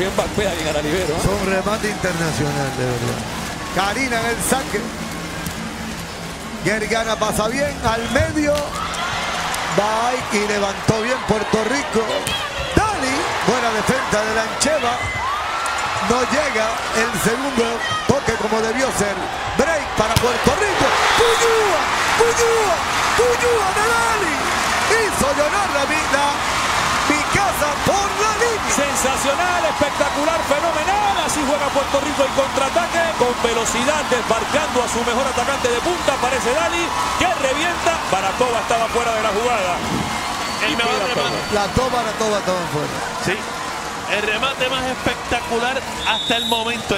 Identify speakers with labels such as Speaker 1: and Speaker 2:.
Speaker 1: bien bien.
Speaker 2: Es un remate internacional, de verdad. Karina en el saque. Gergana pasa bien al medio. Va y levantó bien Puerto Rico. Dali, buena defensa de la Ancheva. No llega el segundo toque como debió ser. Break para Puerto Rico. Puyúa, Puyúa, Puyúa de Dali. Hizo llorar
Speaker 1: Sensacional, espectacular, fenomenal. Así juega Puerto Rico el contraataque con velocidad, desbarcando a su mejor atacante de punta. Aparece Dali, que revienta. Baratova estaba fuera de la jugada.
Speaker 3: El mejor remate.
Speaker 2: La toma, la toma, toma fuera.
Speaker 3: Sí. El remate más espectacular hasta el momento.